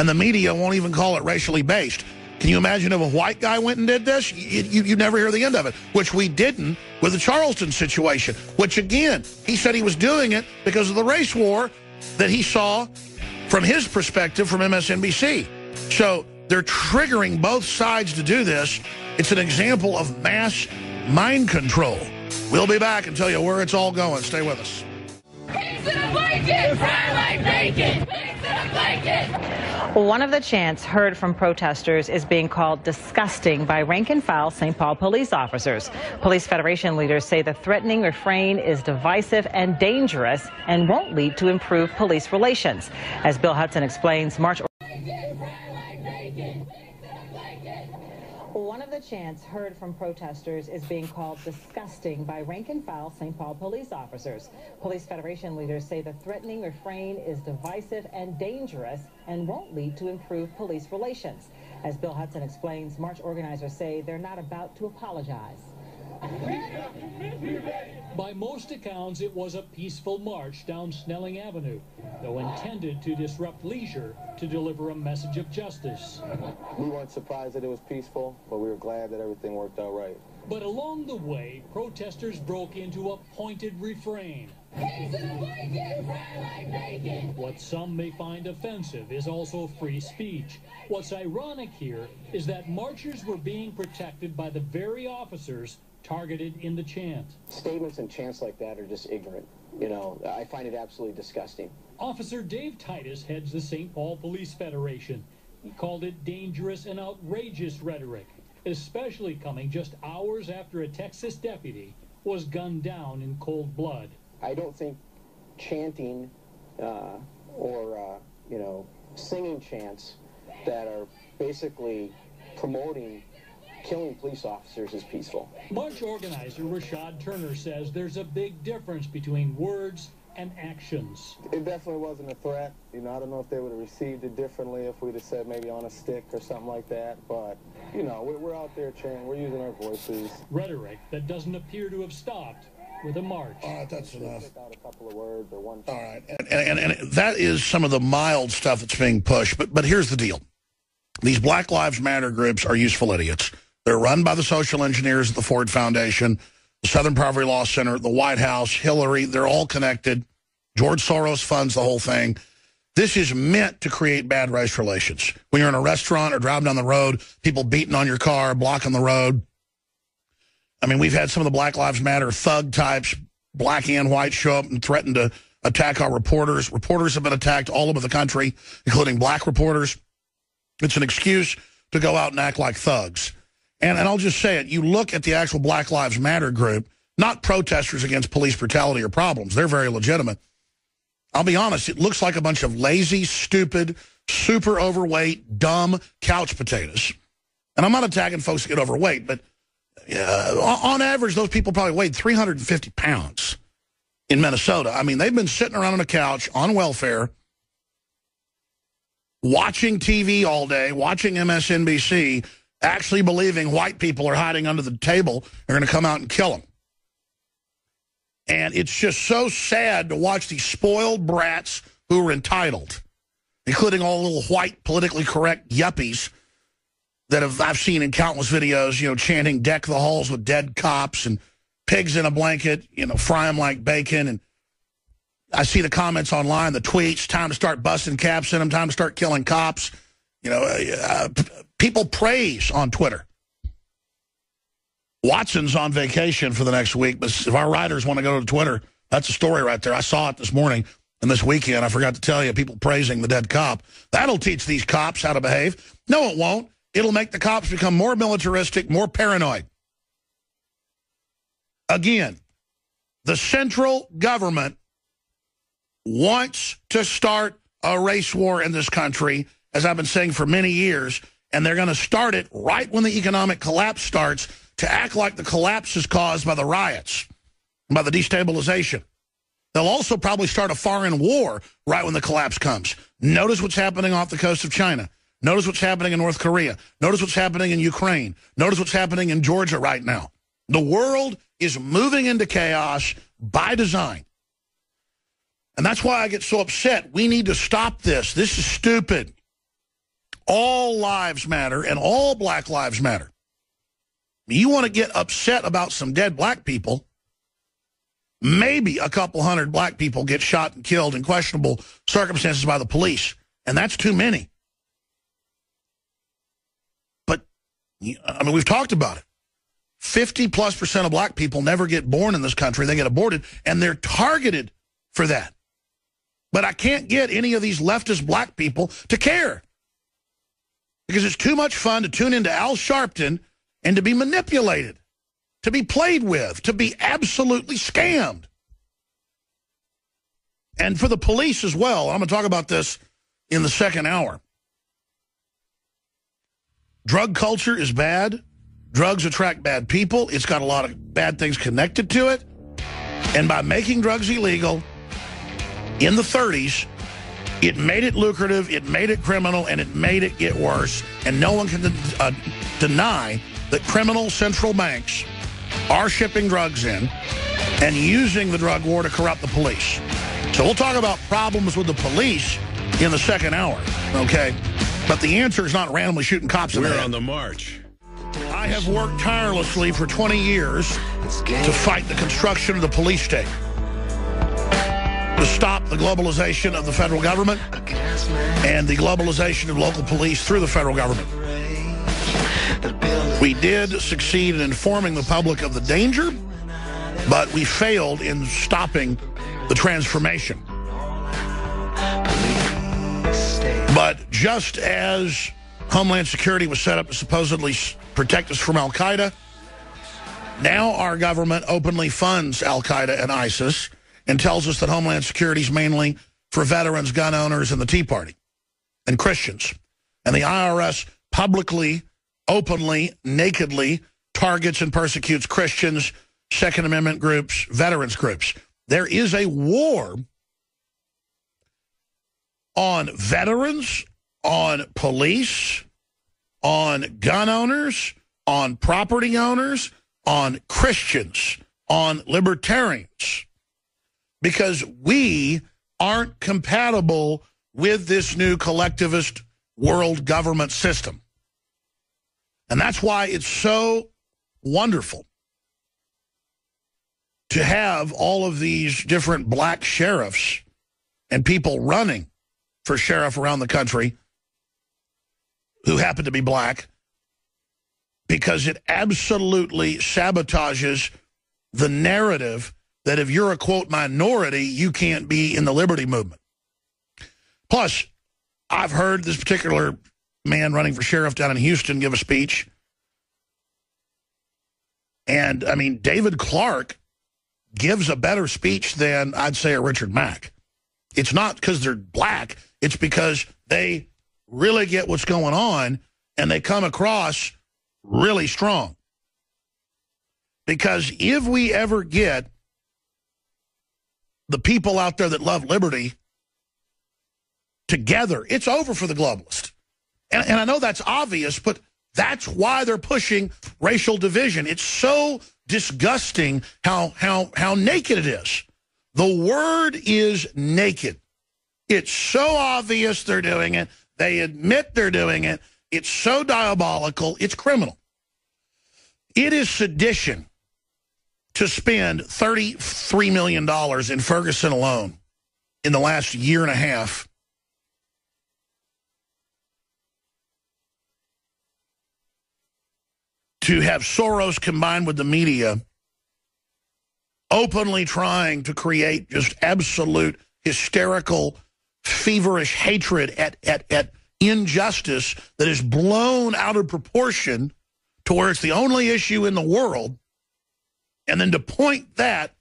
and the media won't even call it racially based. Can you imagine if a white guy went and did this? You, you, you never hear the end of it, which we didn't with the Charleston situation, which again, he said he was doing it because of the race war that he saw from his perspective from MSNBC. So they're triggering both sides to do this. It's an example of mass mind control. We'll be back and tell you where it's all going. Stay with us. One of the chants heard from protesters is being called disgusting by rank and file St. Paul police officers. Police Federation leaders say the threatening refrain is divisive and dangerous and won't lead to improved police relations. As Bill Hudson explains, March. One of the chants heard from protesters is being called disgusting by rank and file St. Paul police officers. Police Federation leaders say the threatening refrain is divisive and dangerous and won't lead to improved police relations. As Bill Hudson explains, march organizers say they're not about to apologize. By most accounts, it was a peaceful march down Snelling Avenue, though intended to disrupt leisure to deliver a message of justice. We weren't surprised that it was peaceful, but we were glad that everything worked out right. But along the way, protesters broke into a pointed refrain. What some may find offensive is also free speech. What's ironic here is that marchers were being protected by the very officers targeted in the chant. Statements and chants like that are just ignorant. You know, I find it absolutely disgusting. Officer Dave Titus heads the St. Paul Police Federation. He called it dangerous and outrageous rhetoric, especially coming just hours after a Texas deputy was gunned down in cold blood. I don't think chanting uh, or, uh, you know, singing chants that are basically promoting killing police officers is peaceful. March organizer Rashad Turner says there's a big difference between words and actions. It definitely wasn't a threat. You know, I don't know if they would have received it differently if we'd have said maybe on a stick or something like that. But, you know, we're, we're out there chanting. We're using our voices. Rhetoric that doesn't appear to have stopped with a march. All right, that's enough. Out a couple of words or one. All right, and, and, and that is some of the mild stuff that's being pushed. But but here's the deal: these Black Lives Matter groups are useful idiots. They're run by the social engineers at the Ford Foundation, the Southern Poverty Law Center, the White House, Hillary. They're all connected. George Soros funds the whole thing. This is meant to create bad race relations. When you're in a restaurant or driving down the road, people beating on your car, blocking the road. I mean, we've had some of the Black Lives Matter thug types, black and white, show up and threaten to attack our reporters. Reporters have been attacked all over the country, including black reporters. It's an excuse to go out and act like thugs. And, and I'll just say it. You look at the actual Black Lives Matter group, not protesters against police brutality or problems. They're very legitimate. I'll be honest, it looks like a bunch of lazy, stupid, super overweight, dumb couch potatoes. And I'm not attacking folks that get overweight, but uh, on average, those people probably weighed 350 pounds in Minnesota. I mean, they've been sitting around on a couch on welfare, watching TV all day, watching MSNBC, actually believing white people are hiding under the table are going to come out and kill them. And it's just so sad to watch these spoiled brats who are entitled, including all the little white, politically correct yuppies that have, I've seen in countless videos, you know, chanting deck the halls with dead cops and pigs in a blanket, you know, fry them like bacon. And I see the comments online, the tweets, time to start busting caps in them, time to start killing cops. You know, uh, people praise on Twitter. Watson's on vacation for the next week, but if our writers want to go to Twitter, that's a story right there. I saw it this morning and this weekend. I forgot to tell you, people praising the dead cop. That'll teach these cops how to behave. No, it won't. It'll make the cops become more militaristic, more paranoid. Again, the central government wants to start a race war in this country as I've been saying for many years, and they're going to start it right when the economic collapse starts to act like the collapse is caused by the riots, by the destabilization. They'll also probably start a foreign war right when the collapse comes. Notice what's happening off the coast of China. Notice what's happening in North Korea. Notice what's happening in Ukraine. Notice what's happening in Georgia right now. The world is moving into chaos by design. And that's why I get so upset. We need to stop this. This is stupid. All lives matter and all black lives matter. You want to get upset about some dead black people, maybe a couple hundred black people get shot and killed in questionable circumstances by the police, and that's too many. But, I mean, we've talked about it. 50 plus percent of black people never get born in this country. They get aborted, and they're targeted for that. But I can't get any of these leftist black people to care. Because it's too much fun to tune into Al Sharpton and to be manipulated, to be played with, to be absolutely scammed. And for the police as well. I'm going to talk about this in the second hour. Drug culture is bad. Drugs attract bad people. It's got a lot of bad things connected to it. And by making drugs illegal in the 30s, it made it lucrative, it made it criminal, and it made it get worse. And no one can uh, deny that criminal central banks are shipping drugs in and using the drug war to corrupt the police. So we'll talk about problems with the police in the second hour, okay? But the answer is not randomly shooting cops in We're the head. on the march. I have worked tirelessly for 20 years to fight the construction of the police state, to stop the globalization of the federal government and the globalization of local police through the federal government. We did succeed in informing the public of the danger, but we failed in stopping the transformation. But just as Homeland Security was set up to supposedly protect us from al-Qaeda, now our government openly funds al-Qaeda and ISIS and tells us that Homeland Security is mainly for veterans, gun owners, and the Tea Party, and Christians. And the IRS publicly, openly, nakedly targets and persecutes Christians, Second Amendment groups, veterans groups. There is a war on veterans, on police, on gun owners, on property owners, on Christians, on libertarians, because we aren't compatible with this new collectivist world government system. And that's why it's so wonderful to have all of these different black sheriffs and people running for sheriff around the country who happen to be black because it absolutely sabotages the narrative that if you're a, quote, minority, you can't be in the liberty movement. Plus, I've heard this particular man running for sheriff down in Houston give a speech. And, I mean, David Clarke gives a better speech than, I'd say, a Richard Mack. It's not because they're black. It's because they really get what's going on and they come across really strong. Because if we ever get the people out there that love liberty together, it's over for the globalist. And, and I know that's obvious, but that's why they're pushing racial division. It's so disgusting how, how, how naked it is. The word is naked. It's so obvious they're doing it. They admit they're doing it. It's so diabolical. It's criminal. It is sedition to spend $33 million in Ferguson alone in the last year and a half. To have Soros combined with the media openly trying to create just absolute hysterical, feverish hatred at, at, at injustice that is blown out of proportion to where it's the only issue in the world, and then to point that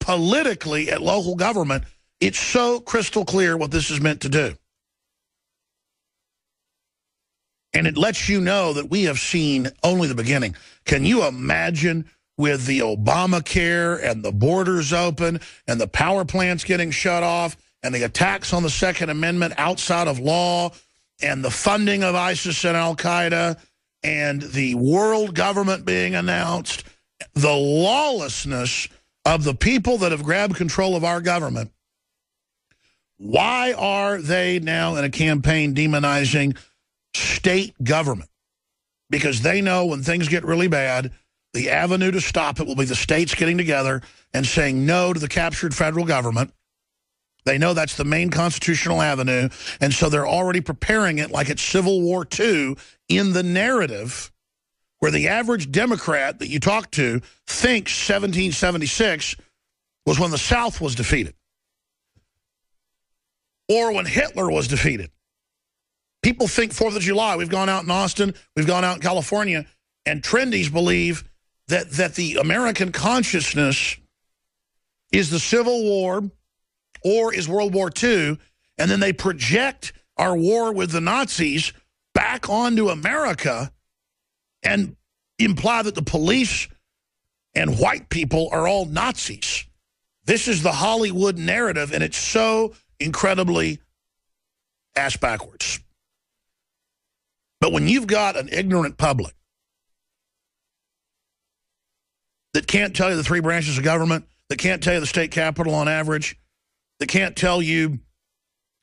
politically at local government, it's so crystal clear what this is meant to do. And it lets you know that we have seen only the beginning. Can you imagine with the Obamacare and the borders open and the power plants getting shut off and the attacks on the Second Amendment outside of law and the funding of ISIS and al-Qaeda and the world government being announced, the lawlessness of the people that have grabbed control of our government, why are they now in a campaign demonizing state government? Because they know when things get really bad, the avenue to stop it will be the states getting together and saying no to the captured federal government. They know that's the main constitutional avenue, and so they're already preparing it like it's Civil War II in the narrative where the average Democrat that you talk to thinks 1776 was when the South was defeated or when Hitler was defeated. People think 4th of July. We've gone out in Austin. We've gone out in California. And trendies believe that, that the American consciousness is the Civil War or is World War II. And then they project our war with the Nazis back onto America and imply that the police and white people are all Nazis. This is the Hollywood narrative, and it's so incredibly ass backwards. But when you've got an ignorant public that can't tell you the three branches of government, that can't tell you the state capital on average, that can't tell you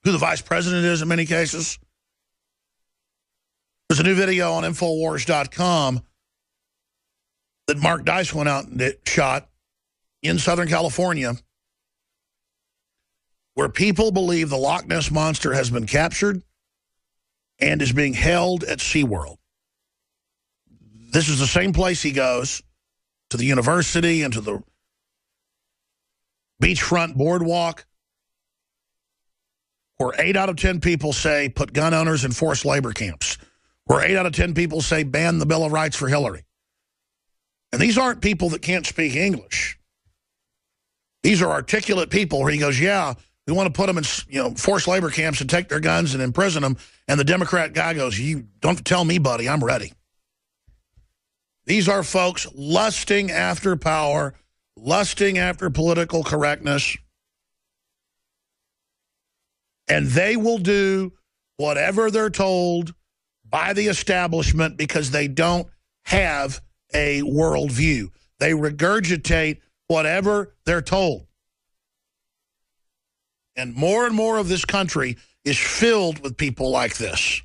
who the vice president is in many cases. A new video on Infowars.com that Mark Dice went out and shot in Southern California where people believe the Loch Ness Monster has been captured and is being held at SeaWorld. This is the same place he goes to the university and to the beachfront boardwalk where 8 out of 10 people say put gun owners in forced labor camps, where 8 out of 10 people say ban the Bill of Rights for Hillary. And these aren't people that can't speak English. These are articulate people where he goes, yeah, we want to put them in you know forced labor camps and take their guns and imprison them. And the Democrat guy goes, you don't tell me, buddy, I'm ready. These are folks lusting after power, lusting after political correctness. And they will do whatever they're told by the establishment because they don't have a worldview. They regurgitate whatever they're told. And more and more of this country is filled with people like this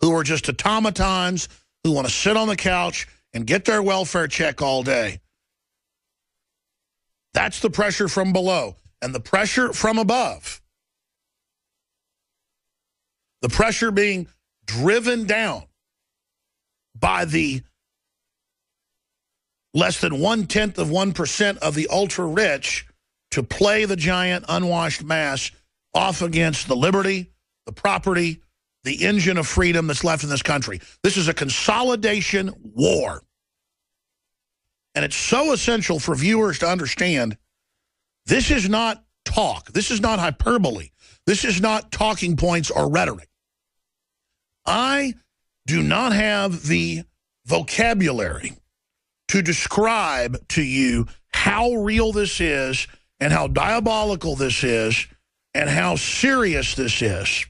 who are just automatons who want to sit on the couch and get their welfare check all day. That's the pressure from below. And the pressure from above, the pressure being driven down by the less than one-tenth of 1% of the ultra-rich to play the giant unwashed mass off against the liberty, the property, the engine of freedom that's left in this country. This is a consolidation war. And it's so essential for viewers to understand this is not talk. This is not hyperbole. This is not talking points or rhetoric. I do not have the vocabulary to describe to you how real this is and how diabolical this is and how serious this is.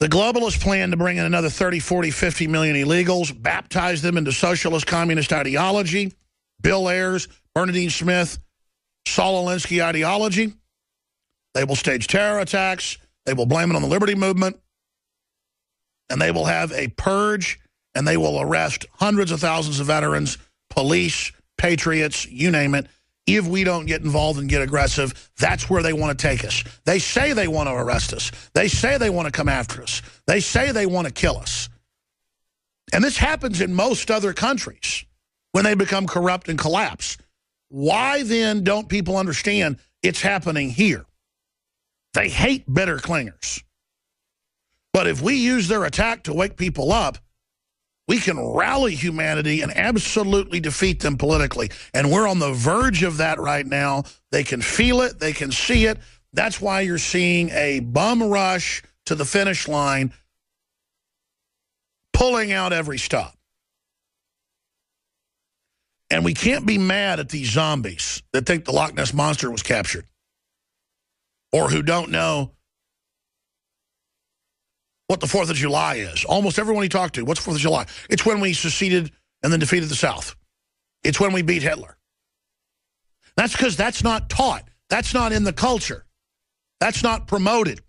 The globalists plan to bring in another 30, 40, 50 million illegals, baptize them into socialist communist ideology, Bill Ayers, Bernardine Smith, Saul Alinsky ideology. They will stage terror attacks. They will blame it on the liberty movement. And they will have a purge, and they will arrest hundreds of thousands of veterans, police, patriots, you name it, if we don't get involved and get aggressive, that's where they want to take us. They say they want to arrest us. They say they want to come after us. They say they want to kill us. And this happens in most other countries when they become corrupt and collapse. Why then don't people understand it's happening here? They hate bitter clingers. But if we use their attack to wake people up, we can rally humanity and absolutely defeat them politically. And we're on the verge of that right now. They can feel it. They can see it. That's why you're seeing a bum rush to the finish line, pulling out every stop. And we can't be mad at these zombies that think the Loch Ness Monster was captured or who don't know what the 4th of July is. Almost everyone he talked to, what's 4th of July? It's when we seceded and then defeated the South. It's when we beat Hitler. That's because that's not taught. That's not in the culture. That's not promoted.